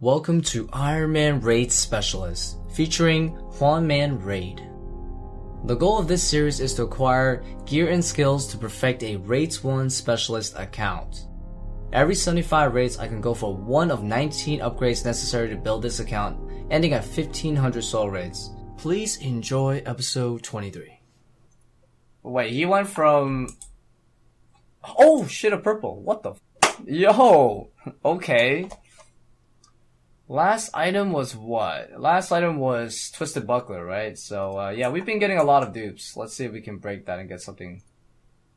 Welcome to Iron Man Raid Specialist, featuring Juan Man Raid. The goal of this series is to acquire gear and skills to perfect a Raids 1 Specialist account. Every 75 raids I can go for one of 19 upgrades necessary to build this account, ending at 1500 soul raids. Please enjoy episode 23. Wait, he went from... Oh shit, a purple. What the f- Yo! Okay. Last item was what? Last item was Twisted Buckler, right? So, uh, yeah, we've been getting a lot of dupes. Let's see if we can break that and get something.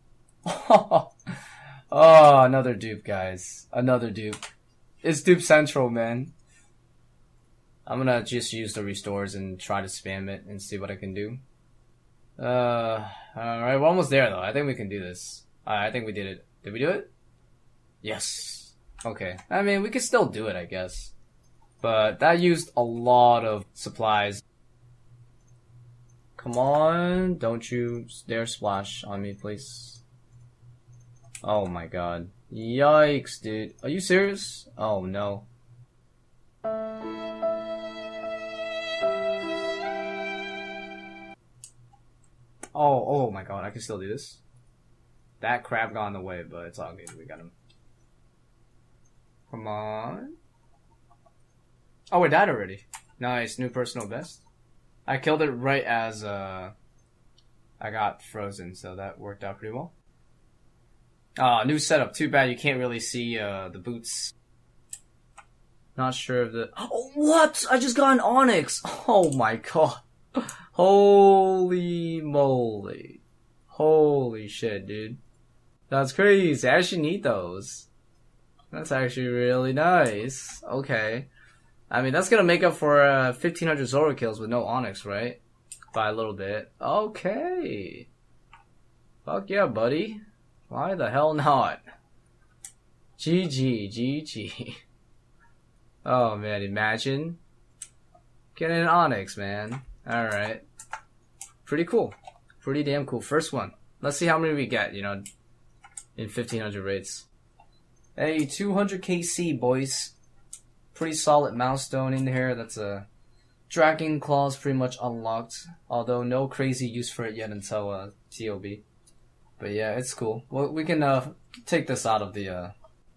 oh, another dupe, guys. Another dupe. It's dupe central, man. I'm gonna just use the restores and try to spam it and see what I can do. Uh, alright, we're almost there though. I think we can do this. I think we did it. Did we do it? Yes. Okay. I mean, we could still do it, I guess. But that used a lot of supplies. Come on, don't you dare splash on me, please. Oh my god. Yikes, dude. Are you serious? Oh no. Oh, oh my god, I can still do this. That crab got in the way, but it's all good. We got him. Come on. Oh, we died already. Nice, new personal best. I killed it right as uh, I got frozen, so that worked out pretty well. Ah, new setup. Too bad you can't really see uh, the boots. Not sure of the. Oh, what? I just got an Onyx. Oh my god. Holy moly. Holy shit, dude. That's crazy. I actually need those. That's actually really nice. Okay. I mean, that's gonna make up for uh, 1500 Zulrah kills with no Onyx, right? By a little bit. Okay. Fuck yeah, buddy. Why the hell not? GG, GG. Oh man, imagine. Getting an Onyx, man. Alright. Pretty cool. Pretty damn cool. First one. Let's see how many we get, you know, in 1500 rates. Hey, 200 KC, boys. Pretty solid milestone in here. That's a Dragon Claw's pretty much unlocked, although no crazy use for it yet until uh, TOB. But yeah, it's cool. Well, we can uh, take this out of the uh,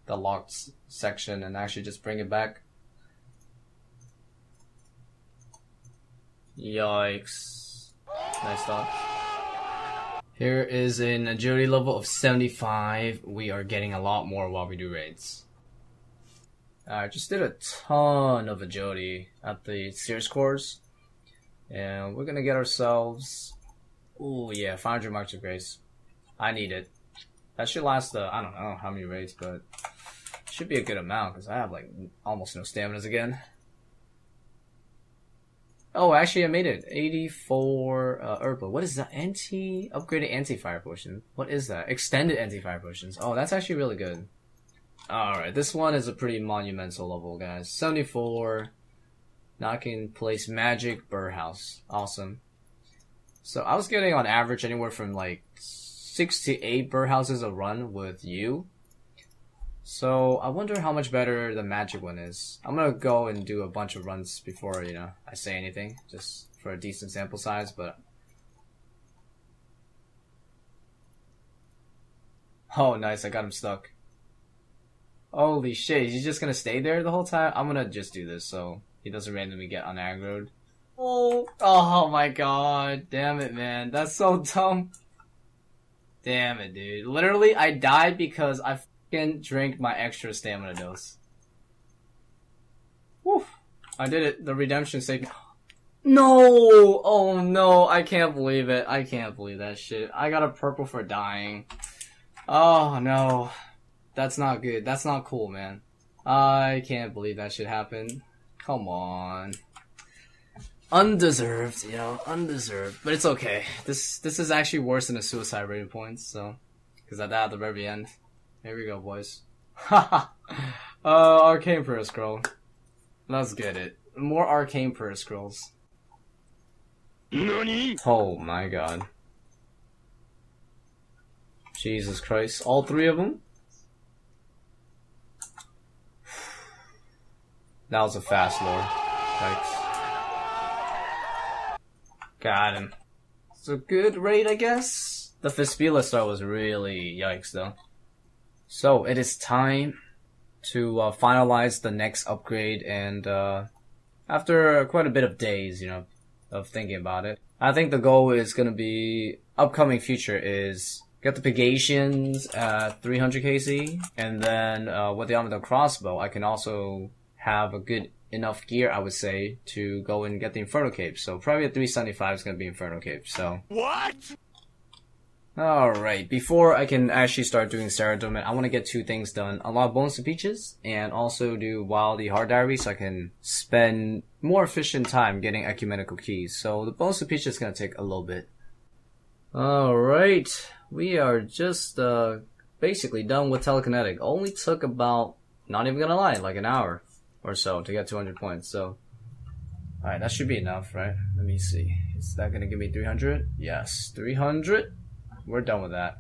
the locked section and actually just bring it back. Yikes. Nice dog. Here is an agility level of 75. We are getting a lot more while we do raids. I just did a ton of agility at the Seers course. And we're gonna get ourselves... Oh yeah, 500 marks of grace. I need it. That should last, I don't know how many raids, but... Should be a good amount, because I have like almost no staminas again. Oh, actually, I made it. 84 uh, Herba. What is that? Anti upgraded anti fire potion. What is that? Extended anti fire potions. Oh, that's actually really good. All right, this one is a pretty monumental level, guys. 74. Knocking place magic birdhouse. Awesome. So I was getting on average anywhere from like six to eight birdhouses a run with yew. So I wonder how much better the magic one is. I'm gonna go and do a bunch of runs before, you know, I say anything, just for a decent sample size, but... Oh, nice, I got him stuck. Holy shit, he's just gonna stay there the whole time? I'm gonna just do this so he doesn't randomly get unaggroed. Oh, oh my god, damn it, man. That's so dumb. Damn it, dude. Literally, I died because I can drink my extra stamina dose. Woof. I did it. The redemption saved No! Oh no, I can't believe it. I can't believe that shit. I got a purple for dying. Oh no. That's not good. That's not cool, man. I can't believe that should happen. Come on. Undeserved, you know, undeserved. But it's okay. This this is actually worse than a suicide rating points, so because I died at the very end. Here we go, boys. Haha. uh, arcane prayer scroll. Let's get it. More arcane prayer scrolls. NANI? Oh my god. Jesus Christ. All three of them? That was a fast lore. Thanks. Got him. It's a good raid, I guess. The Vespula star was really yikes, though. So it is time to uh, finalize the next upgrade, and uh, after quite a bit of days, you know, of thinking about it, I think the goal is gonna be upcoming future is get the Pegasians at 300 KC, and then uh, with the Armadyl Crossbow, I can also have a good enough gear, I would say, to go and get the Inferno Cape. So probably a 375 is going to be Inferno Cape. So What? Alright, before I can actually start doing Saradomin, I want to get two things done. Unlock Bones to Peaches, and also do Wildy Hard Diary so I can spend more efficient time getting Ecumenical Keys. So the Bones to Peaches is going to take a little bit. Alright, we are just uh, basically done with Telekinetic. Only took about, not even gonna lie, like an hour or so to get 200 points. So, alright, that should be enough, right? Let me see. Is that gonna give me 300? Yes, 300. We're done with that.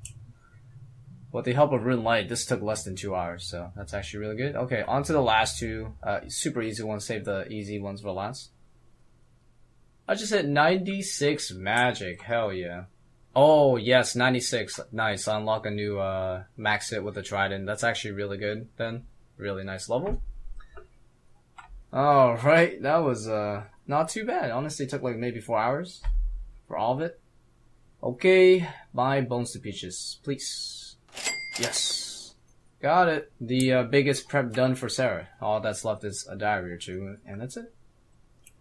With the help of RuneLite, this took less than two hours, so that's actually really good. Okay, on to the last two. Uh, super easy ones. Save the easy ones for last. I just hit 96 magic. Hell yeah. Oh, yes, 96. Nice. Unlock a new uh, max hit with the Trident. That's actually really good then. Really nice level. Alright, that was uh, not too bad. Honestly, took like maybe four hours for all of it. Okay, buy Bones to Peaches, please. Yes. Got it. The uh, biggest prep done for Sarah. All that's left is a diary or two, and that's it.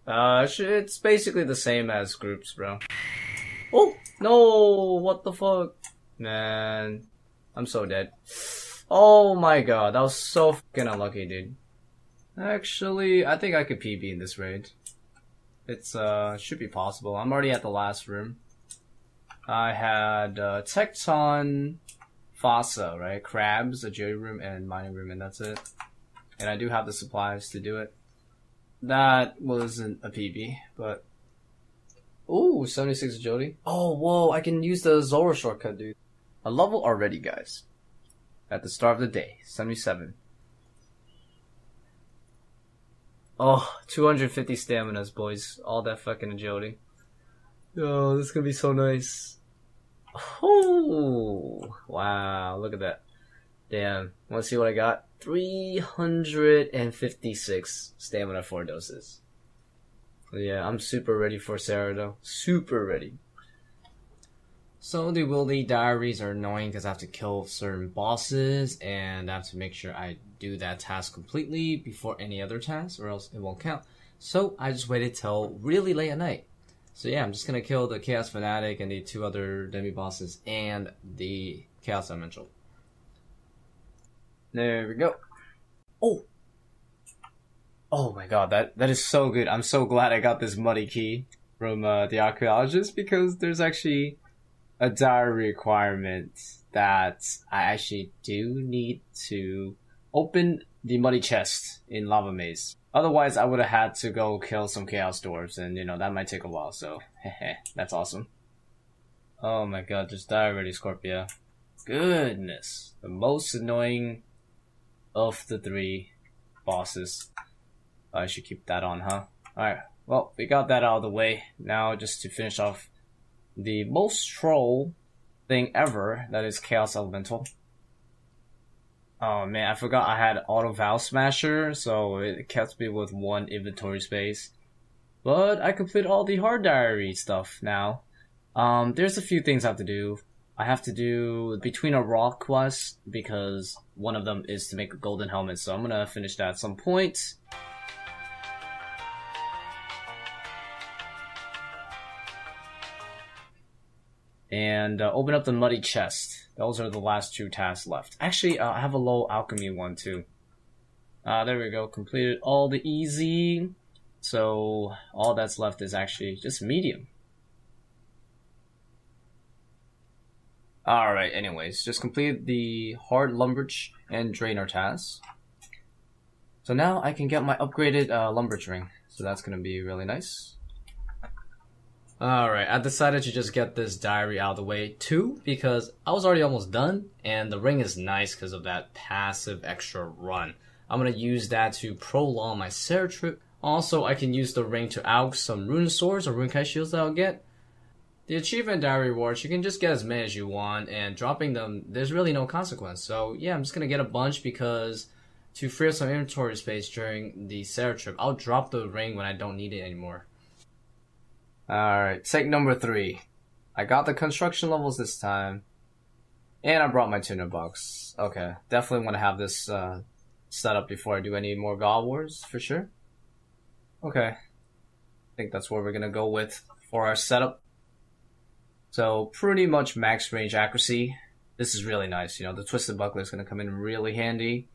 Uh, it's basically the same as groups, bro. Oh, no, what the fuck? Man, I'm so dead. Oh my god, that was so fucking unlucky, dude. Actually, I think I could PB in this raid. It's, uh, should be possible. I'm already at the last room. I had, uh, Tekton, Vasa, right? Crabs, a jury room, and mining room, and that's it. And I do have the supplies to do it. That wasn't a PB, but... Ooh, 76 agility. Oh, whoa, I can use the Zora shortcut, dude. A level already, guys. At the start of the day, 77. Oh, 250 staminas, boys. All that fucking agility. Oh, this is gonna be so nice. Oh, wow, look at that. Damn. Wanna see what I got? 356 stamina four doses. Yeah, I'm super ready for Sarah though. Super ready. So the Wildy diaries are annoying because I have to kill certain bosses and I have to make sure I do that task completely before any other task or else it won't count. So I just waited till really late at night. So yeah, I'm just gonna kill the Chaos Fanatic and the two other demi bosses and the Chaos Elemental. There we go. Oh! Oh my god, that, that is so good. I'm so glad I got this muddy key from uh, the archaeologist because there's actually a diary requirement that I actually do need to open the money chest in Lava Maze. Otherwise, I would have had to go kill some Chaos Dwarves, and you know, that might take a while, so that's awesome. Oh my god, just die already, Scorpia. Goodness. The most annoying of the three bosses. I should keep that on, huh? Alright, well, we got that out of the way. Now, just to finish off the most troll thing ever, that is Chaos Elemental. Oh man, I forgot I had Auto Valve Smasher, so it kept me with one inventory space. But I complete all the hard diary stuff now. Um, there's a few things I have to do. I have to do between a rock quest because one of them is to make a golden helmet, so I'm gonna finish that at some point. And uh, open up the muddy chest. Those are the last two tasks left. Actually, uh, I have a low alchemy one too. Uh, there we go. Completed all the easy. So all that's left is actually just medium. Alright, anyways, just completed the hard Lumbridge and Draynor tasks. So now I can get my upgraded uh, Lumbridge ring. So that's gonna be really nice. Alright, I decided to just get this diary out of the way too, because I was already almost done, and the ring is nice because of that passive extra run. I'm gonna use that to prolong my Sarah trip. Also, I can use the ring to out some rune swords or runekite shields that I'll get. The achievement diary rewards, you can just get as many as you want, and dropping them, there's really no consequence. So yeah, I'm just gonna get a bunch because to free up some inventory space during the Sarah trip, I'll drop the ring when I don't need it anymore. Alright, take number three. I got the construction levels this time. And I brought my tuner box. Okay, definitely want to have this uh, set up before I do any more God Wars, for sure. Okay. I think that's where we're gonna go with for our setup. So pretty much max range accuracy. This is really nice. You know, the twisted buckler is gonna come in really handy.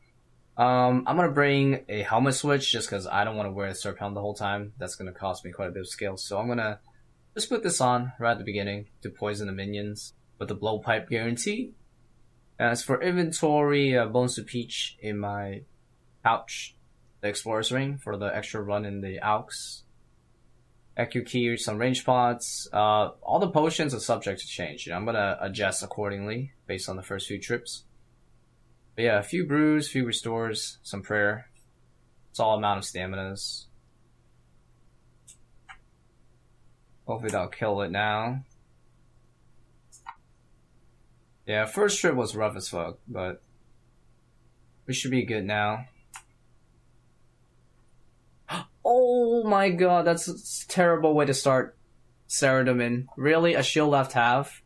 Um, I'm gonna bring a helmet switch just because I don't want to wear the Serp helmet the whole time. That's gonna cost me quite a bit of skill. So I'm gonna just put this on right at the beginning to poison the minions with the blowpipe guarantee. As for inventory, uh, Bones to Peach in my pouch the Explorer's Ring for the extra run in the Alks. EQ key, some range pots. Uh, all the potions are subject to change. You know, I'm gonna adjust accordingly based on the first few trips. But yeah, a few brews, few restores, some prayer. It's all amount of staminas. Hopefully that'll kill it now. Yeah, first trip was rough as fuck, but we should be good now. Oh my god, that's a terrible way to start Saradomin. Really? A shield left half?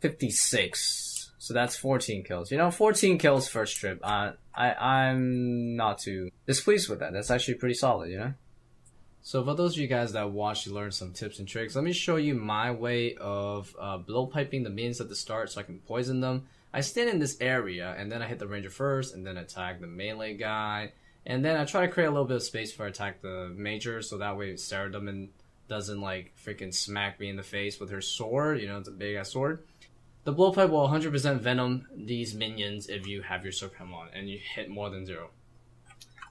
56. So that's 14 kills. You know, 14 kills first trip. Uh, I, I'm not too displeased with that. That's actually pretty solid, you know? So for those of you guys that watched you learned some tips and tricks, let me show you my way of uh, blow piping the minions at the start so I can poison them. I stand in this area and then I hit the ranger first and then attack the melee guy and then I try to create a little bit of space for attack the major, so that way Saradomin doesn't like freaking smack me in the face with her sword. You know, it's a big ass sword. The blowpipe will 100% venom these minions if you have your Serpem on and you hit more than zero.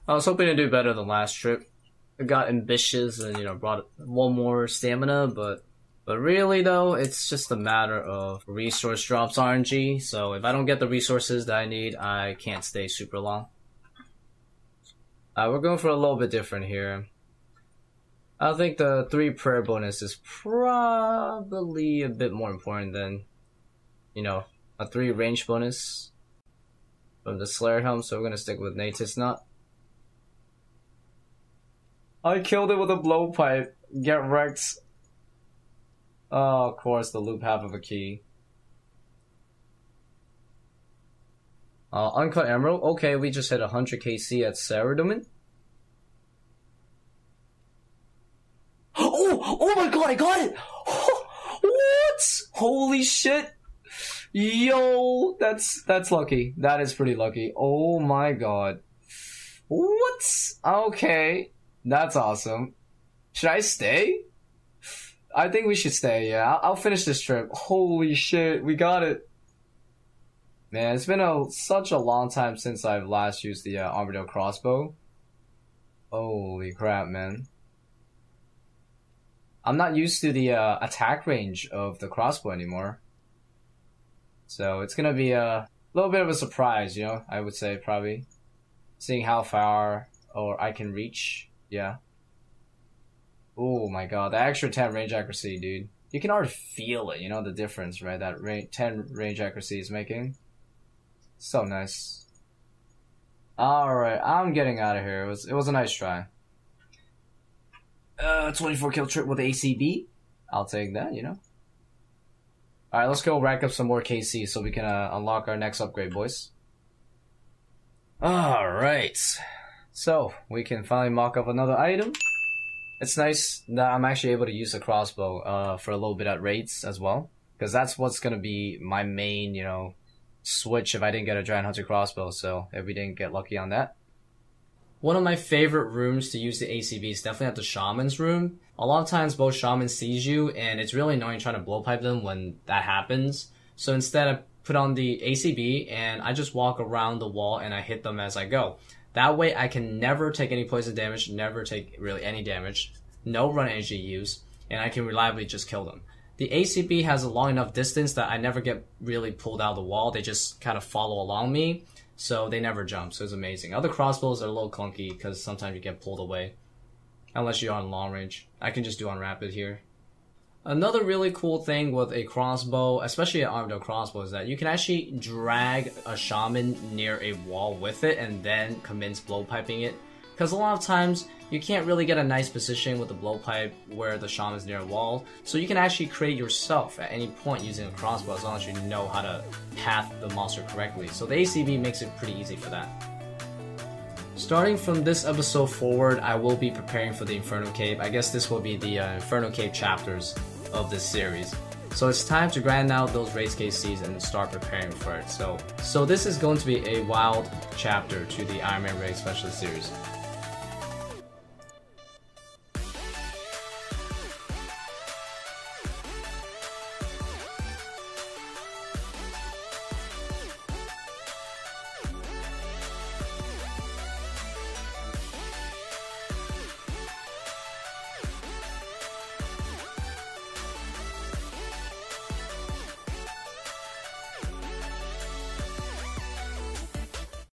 I was hoping to do better than last trip. I got ambitious and you know brought one more stamina, but but really though, it's just a matter of resource drops RNG. So if I don't get the resources that I need, I can't stay super long. Uh, we're going for a little bit different here. I think the three prayer bonus is probably a bit more important than, you know, a three range bonus from the Slayer Helm, so we're gonna stick with Neitiznot. I killed it with a blowpipe. Get wrecked. Oh, of course, the loop half of a key. Uh, Uncut Emerald. Okay, we just hit 100 KC at Saradomin. Oh! Oh my god, I got it! what? Holy shit! Yo, that's that's lucky. That is pretty lucky. Oh my god. What? Okay. That's awesome. Should I stay? I think we should stay, yeah. I'll, I'll finish this trip. Holy shit, we got it. Man, it's been a such a long time since I've last used the uh, Armadyl crossbow. Holy crap, man. I'm not used to the uh, attack range of the crossbow anymore. So it's gonna be a little bit of a surprise, you know, I would say probably. Seeing how far or I can reach, yeah. Oh my god, the extra 10 range accuracy, dude. You can already feel it, you know, the difference, right? That 10 range accuracy is making. So nice. Alright, I'm getting out of here. It was it was a nice try. Uh, 24 kill trip with ACB. I'll take that, you know. Alright, let's go rack up some more KC so we can uh, unlock our next upgrade, boys. Alright. So, we can finally mock up another item. It's nice that I'm actually able to use the crossbow uh, for a little bit at raids as well. Because that's what's going to be my main, you know, switch if I didn't get a Giant Hunter crossbow, so if we didn't get lucky on that. One of my favorite rooms to use the ACB is definitely at the Shaman's room. A lot of times both Shamans sees you, and it's really annoying trying to blowpipe them when that happens. So instead I put on the ACB, and I just walk around the wall and I hit them as I go. That way I can never take any poison damage, never take really any damage, no run energy use, and I can reliably just kill them. The ACB has a long enough distance that I never get really pulled out of the wall. They just kind of follow along me. so they never jump, so it's amazing. Other crossbows are a little clunky because sometimes you get pulled away, unless you're on long range. I can just do on rapid here. Another really cool thing with a crossbow, especially an Armadyl crossbow, is that you can actually drag a shaman near a wall with it and then commence blowpiping it. Because a lot of times, you can't really get a nice position with the blowpipe where the shaman's near a wall, so you can actually create yourself at any point using a crossbow as long as you know how to path the monster correctly. So the ACB makes it pretty easy for that. Starting from this episode forward, I will be preparing for the Inferno Cape. I guess this will be the uh, Inferno Cape chapters of this series. So it's time to grind out those race KCs and start preparing for it. So, so this is going to be a wild chapter to the Iron Man Raid Specialist series.